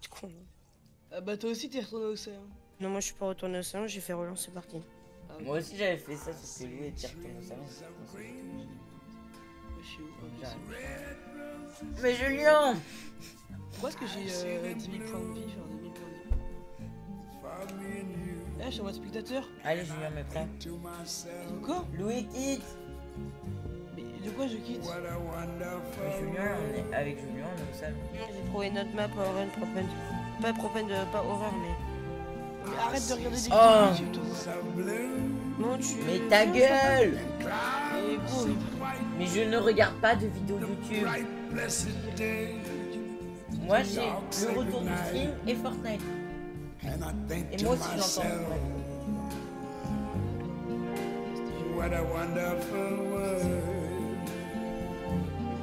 être con. Ah bah toi aussi t'es retourné au océan. Non, moi je suis pas retourné au salon, j'ai fait relancer parti. Ah, Moi aussi j'avais fait ça, sauf que lui était retourné au salon. Mais Julien Pourquoi est-ce que j'ai euh, 10 000 points de vie Genre 10 000 points de vie? Eh, je suis en mode spectateur. Allez Julien, mais prêt. Encore Louis quitte de quoi je quitte Mais Julien, on est... avec Julien, on est au salon. J'ai trouvé notre map horror propane. Pas propane, de... pas horreur, mais. Mais arrête de regarder des Oh. vidéos YouTube toi. Non, tu. Mais ta gueule gros, il- Mais je ne regarde pas de vidéos YouTube. Moi j'ai le retour du stream et Fortnite. Et moi aussi j'entends. What a wonderful world.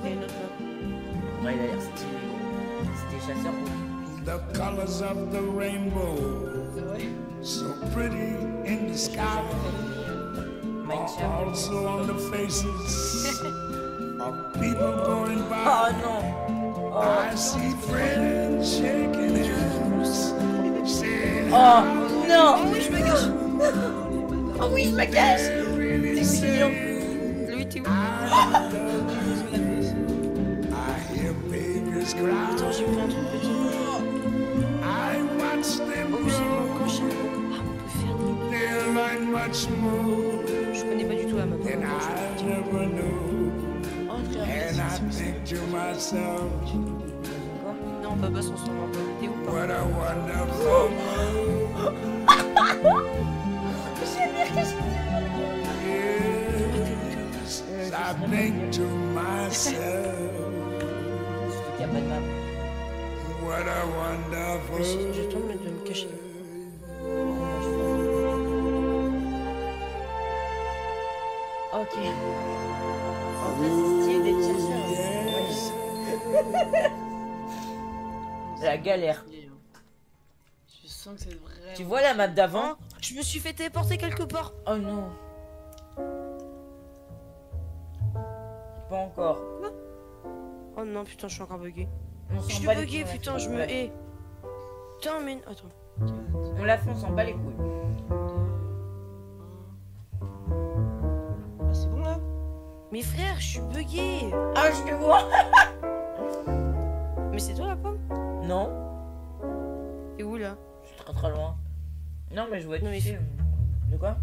A l'air stylé. C'était chasseur. The colors of the rainbow, so pretty in the sky, Minecraft. also on the faces of people going Oh by. I see friends shaking hands, saying, Oh no! Oh oui, je me cache Oh oui, je me cache C'est mignon. Attends, j'ai. I watch them Oh, j'ai mon. Ah, on peut faire des. They learn much more Je connais pas du tout la map. than I never knew. And I think to myself, Quoi? Non, on peut pas s'en sortir. T'es où what a wonderful world. Yes, I think to myself, a pas de map. what a wonderful Je je tente de me cacher. Ok. En vrai, c'est stylé d'être chasseur. Ouais. La galère. Je sens que c'est vrai. Tu vois la map d'avant Je me suis fait téléporter quelque part. Oh non. Pas encore. Oh non, putain, je suis encore bugué. Je suis bugué, putain, je me hais. Putain, mais. Attends. On l'a fait, on s'en bat les couilles. Ah, c'est bon là? Mais frère, je suis bugué. Ah, je te vois Mais c'est toi la pomme? Non, T'es où là? Je suis très très loin. Non, mais je vois Non, mais- sais, De quoi?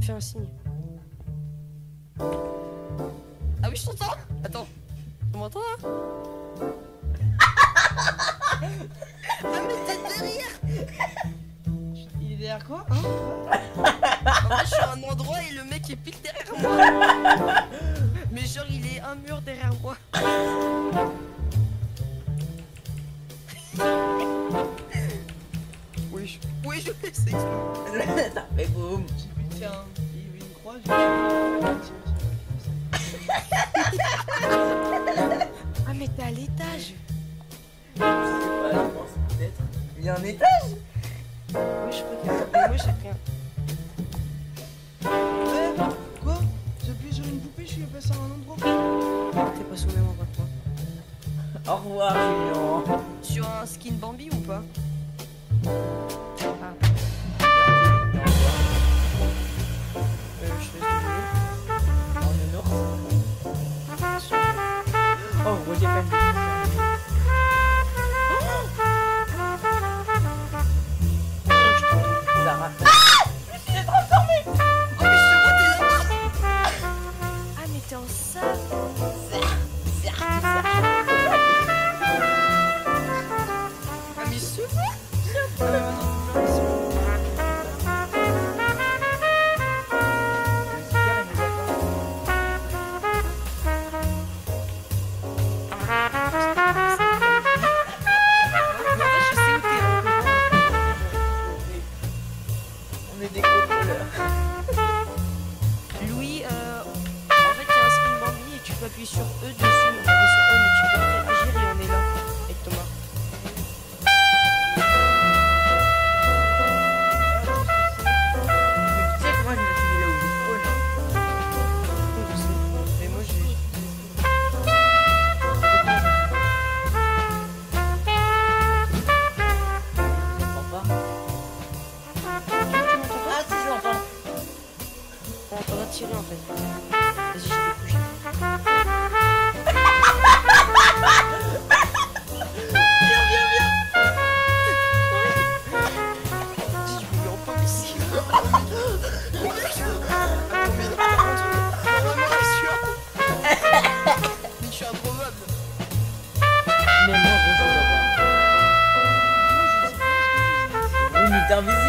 Fais un signe. Ah oui, je t'entends Attends. M'entends là Ah mais t'es derrière Il est derrière quoi Hein En fait, je suis à un endroit et le mec est pile derrière moi. Mais genre, il est un mur derrière moi. Oui, je... Oui, je. Ça fait boum J'ai pu te faire un... Il y une croix, j'ai mais t'es à l'étage. Je sais pas, je pense peut-être. Il y a un étage Oui, je crois qu'il y a... Mais moi, j'ai pris un... Eh, Quoi? J'appuie sur une poupée, je suis passé à un endroit. T'es pas sous le même endroit que moi. Au revoir, Julien. Sur un skin Bambi ou pas? CW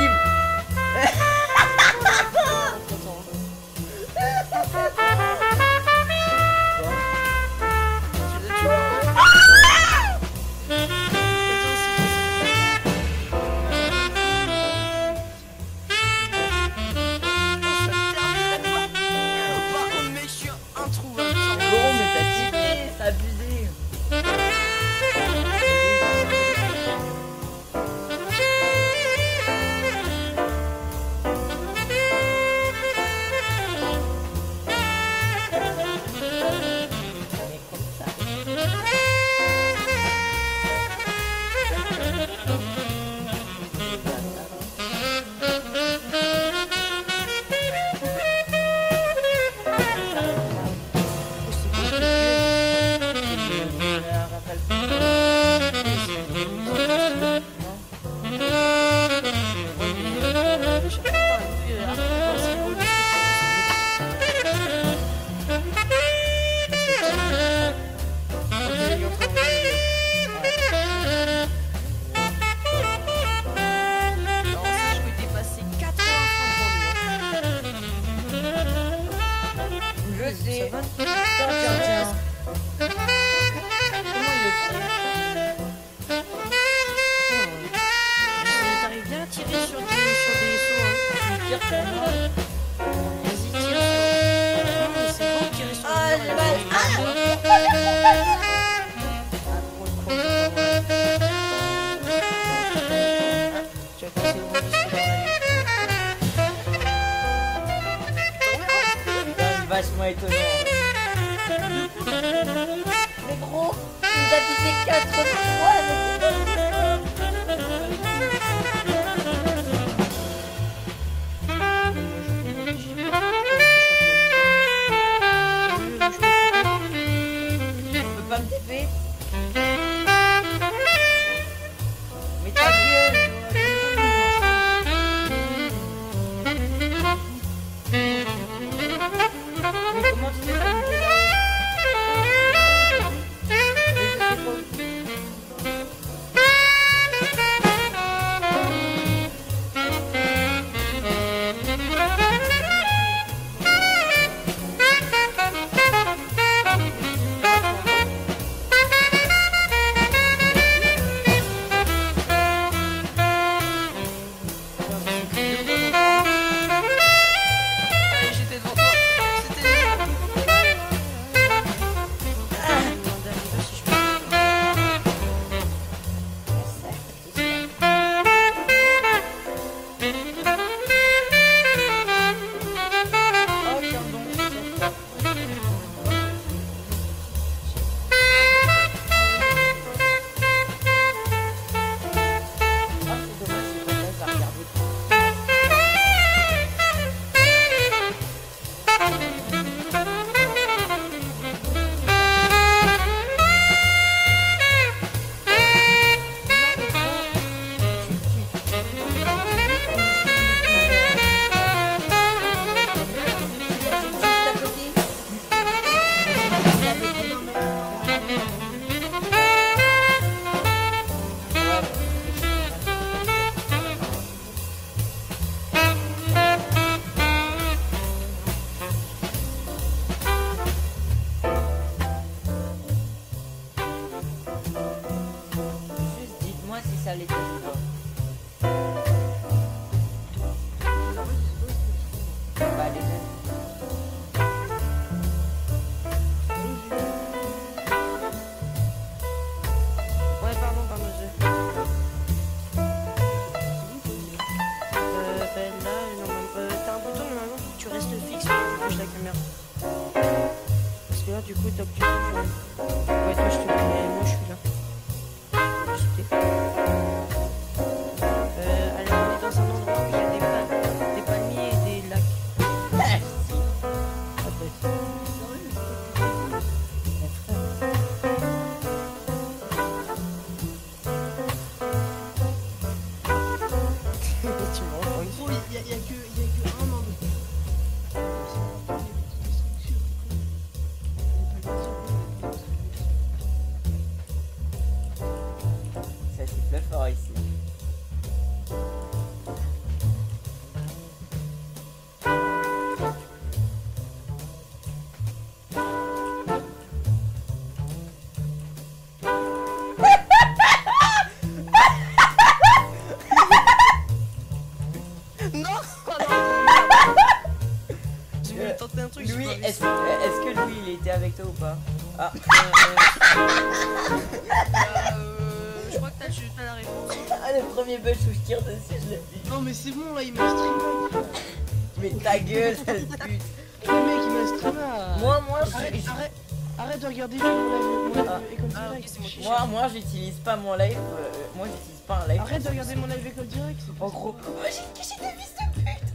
gueule, sale pute. Mec il m'a Moi, moi, Arrête, arrête, arrête de regarder mon live, Ah. live École Ah, Direct. c'est moi moi, j'utilise pas mon live. euh, moi, j'utilise pas un live. Arrête de regarder mon live École Direct. c'est pas En gros, oh, j'ai caché des fils de pute.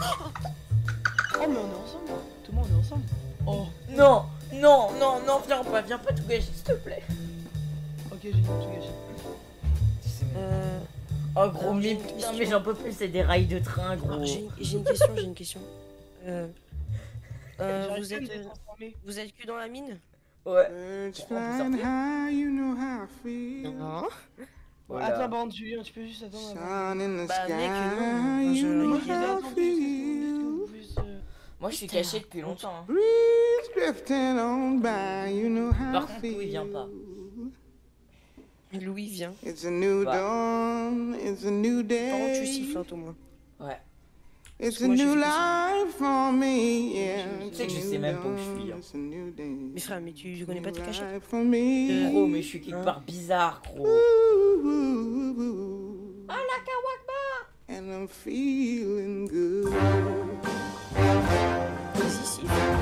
Oh mais on est ensemble. Tout le monde est ensemble. Oh. Non, non, non, non, viens pas, viens pas tout gâcher, s'il te plaît. Ok, j'ai tout gâché. Euh, Oh, gros, une putain, mais j'en peux plus, c'est des rails de train, gros. j'ai j'ai une question, j'ai une question. Euh, euh, vous êtes euh, vous êtes que dans la mine? Ouais, sortir. high, you know how I feel. Non. voilà. Attends, bande, Julien, tu peux juste attendre. Bah, mec, non. you Je- know Moi, il euh, Moi, je suis caché depuis longtemps. hein. Breeze drifting on by, you know how Par contre. Louis vient pas. Louis vient. It's a new Bah. dawn, it's a new Par contre, tu day. siffles hein, au moins. Ouais. It's a new life for me, yeah. Tu sais que je It's a sais new même pas où je suis, hein. Mais frère, mais tu tu connais pas tes for me. Gros, mais je suis quelque part bizarre, gros. Ooh, And I'm feeling good. Vas-y, siffle.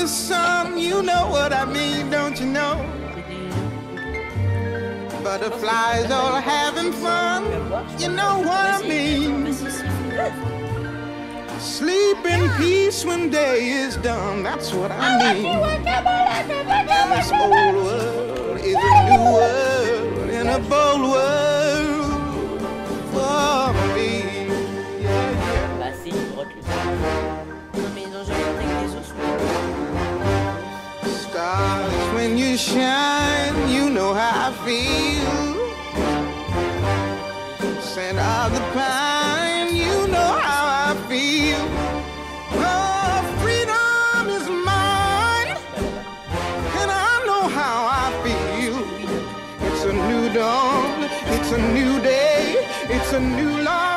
in the sun, you know what I mean, don't you know? Butterflies all having fun, you know what I mean. Sleep in peace when day is done, that's what I mean. This old world is a new world and a bold world for me. Yeah, yeah. Stars, when you shine, you know how I feel. Scent of the pine, you know how I feel. Oh, freedom is mine, and I know how I feel. It's a new dawn, it's a new day, it's a new life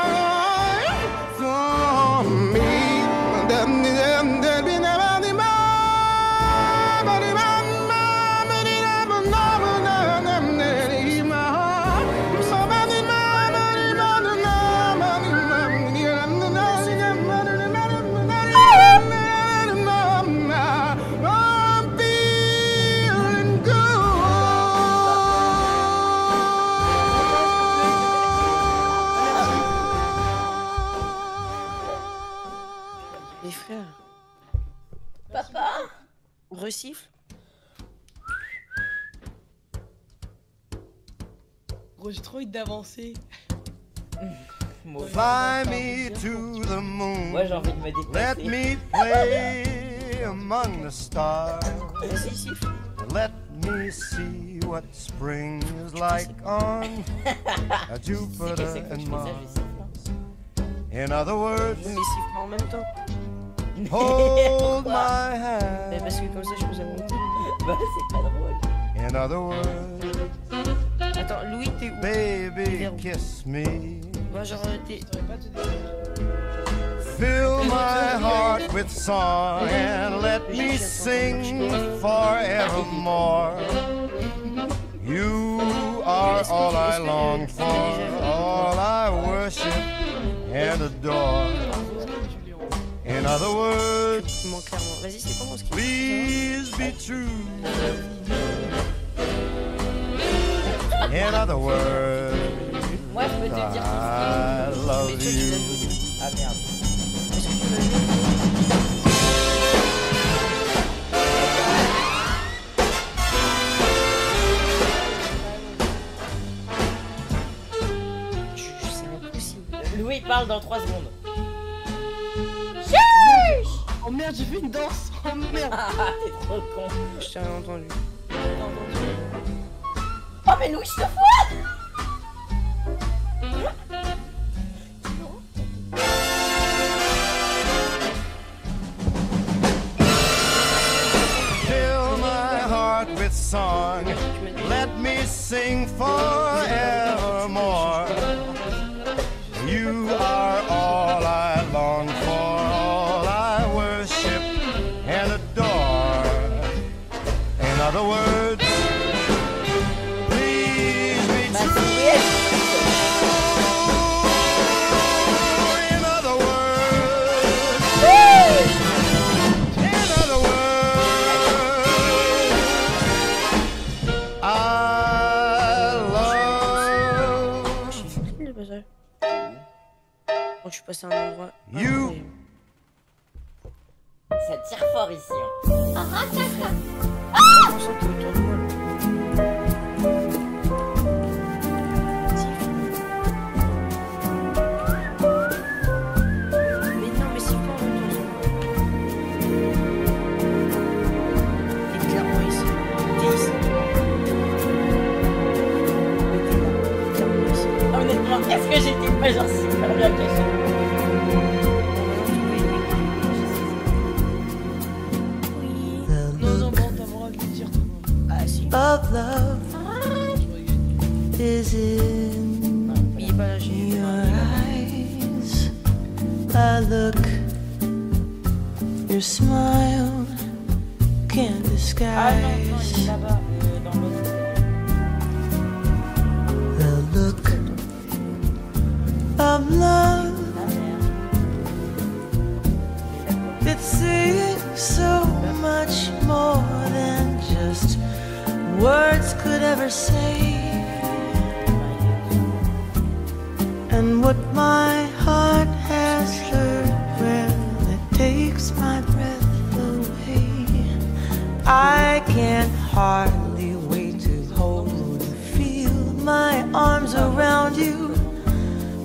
resiffle. Gros, j'ai trop envie d'avancer. Moi, Fly me to the moon. Moi, j'ai envie de me Let me play among the stars. Let me see what spring is like on a Jupiter and Mars. siffle. In other words, hold Pourquoi my Mais hand. parce que comme ça, je peux savoir. Bah, c'est pas drôle. In other words, Attends, Louis, t'es où baby, kiss me. Moi, genre, t'es. Je saurais pas te dire. Fill my heart with song and let me sing forevermore. You are all I long for, all I worship and adore. In other words. Vas-y, c'est ce Please be true. In other Moi, je peux te dire I love you. Ah merde. Louis parle dans 3 secondes. Merde, j'ai fait une danse. Oh merde. Ah, t'es trop con. Je t'ai rien entendu. Oh, mais Louis, je te fous Fill my heart with song. Let me sing forevermore. Je suis passé à un endroit. You. Ça tire fort ici. hein. Concentre autour de moi. Mais non, mais c'est pas autour de moi. T'es clairement ici. T'es ici. Mais t'es là. T'es clairement ici. Honnêtement, est-ce que j'étais pas genre super bien caché? of love is in your eyes. I look, your smile can't disguise. The look of love. It's so much more words could ever say. And what my heart has heard, well, it takes my breath away. I can hardly wait to hold you, feel my arms around you.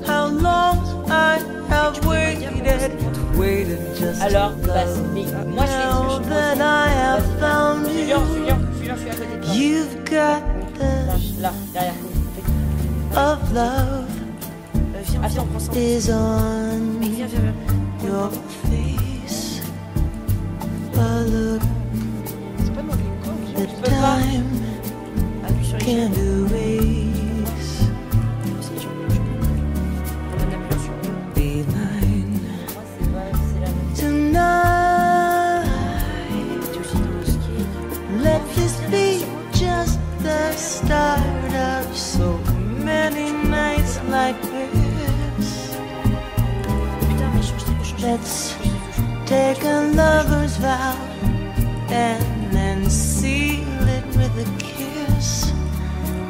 How long I have waited, waited just Alors, to love mais you. moi je Now that I have found Julien, you, Julien, Julien, je suis à côté de toi. you've got the là, derrière. of love Euh, viens, viens, on prend ça. is on viens, viens, viens. your face. A look C'est pas peux Appuie sur les start of so many nights like this. Let's take a lover's vow and then seal it with a kiss.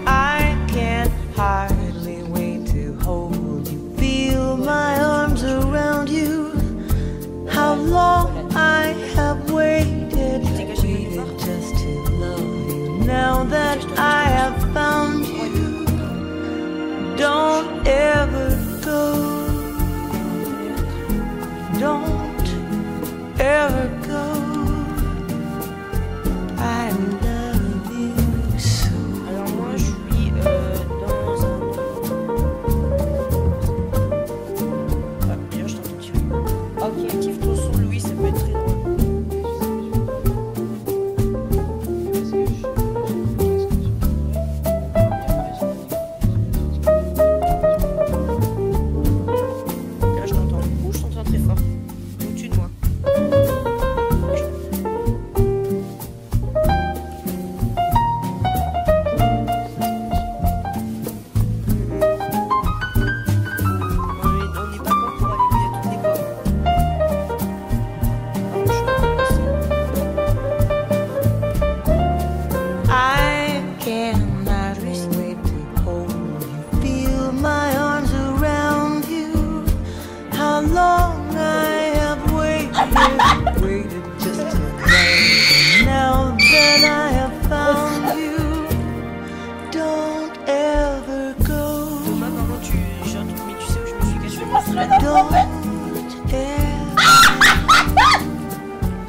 I can't hardly wait to hold you, feel my arms around you. How long I have waited, waited just to love you. Now that I don't ever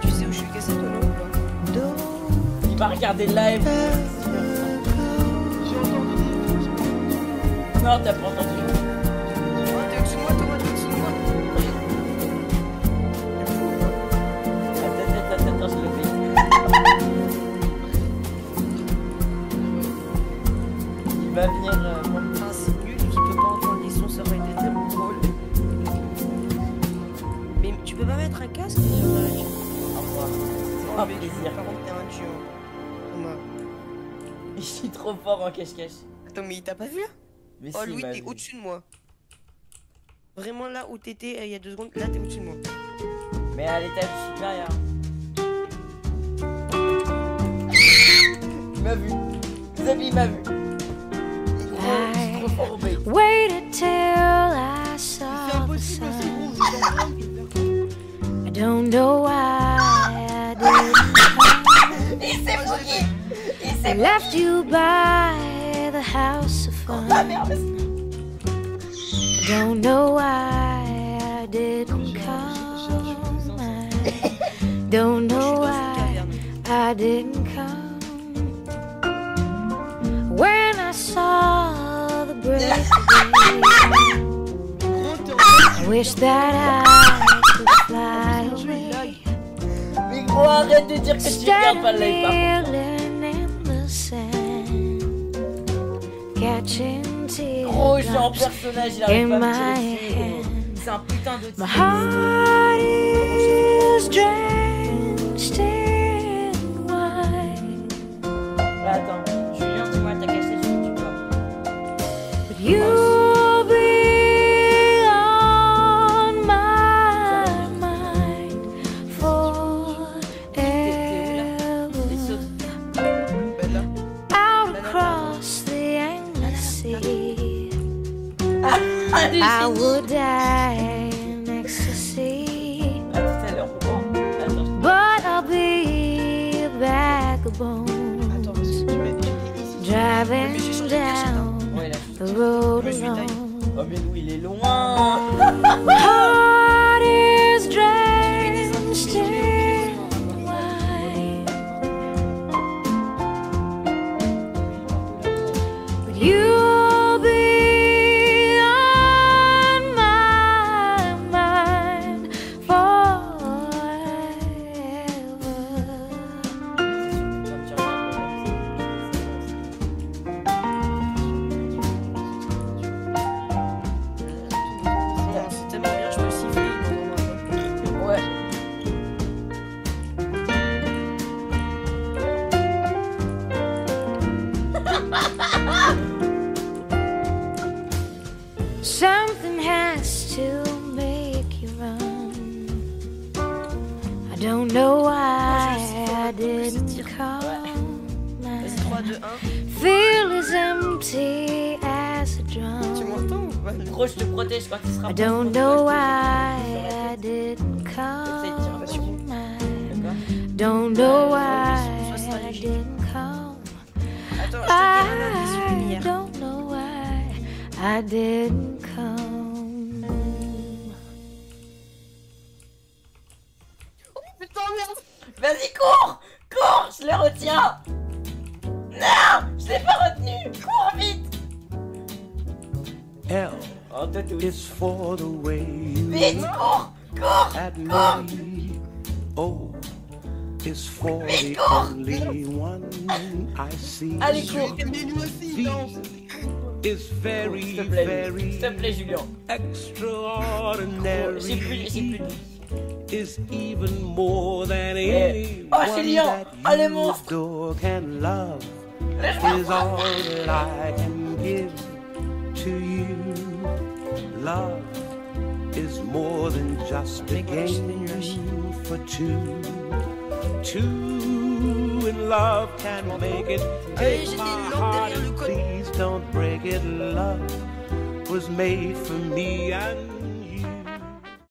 Tu sais où je suis cassée toi là Il va regarder le live. J'ai entendu. Non, t'as pas entendu. C'est Oh, un mais plaisir. Par contre, t'es un dieu. Thomas. Je suis trop fort en cache-cache. Attends, mais il t'a pas vu là? Mais Oh, si, Louis, t'es au-dessus de moi. Vraiment là où t'étais euh, il y a deux secondes, là t'es au-dessus de moi. Mais à l'étage supérieur. Il m'a vu. Vous avez, il m'a vu. Il est trop, je suis trop fort au bait. Waited till I C'est saw the sun. I don't know why I left you by the house of fun. I don't know why I didn't come. I don't know why. I didn't come. When I saw the break day, Gros, t'es en train I wish that I could fly away. Mais Gros, je suis en teardrops personnage, il arrive pas à me tirer. C'est un putain de tir. I would die in ecstasy. But I'll be back bones. Driving down the road alone. Heart is drenched Something has to make you run. I don't know why I didn't come. Vas-y, 3, 2, 1. Feel as empty as a drum. I don't know why I didn't tirer Don't know why I didn't I don't know why I didn't come. Putain, merde. Vas-y, cours. Cours Je le retiens. Non Je l'ai pas retenu. Cours vite. L Oh, is for the way you Vite, cours Cours at me. O is for the only one I see. Allez, cours Mais lui aussi, V danse. is S'il very, te plaît, very s'il te plaît, Julien. J'ai extraordinary. plus, j'ai plus. Is even more than Eh. anyone Oh, that Oh, you adore can love. Is all that I can give to you. Love is more than just a game for two. Two in love can make it. Take my heart and please don't break it. Love was made for me and